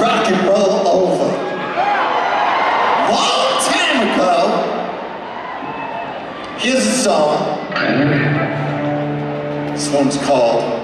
rock and roll over. Long time ago, here's a song. This one's called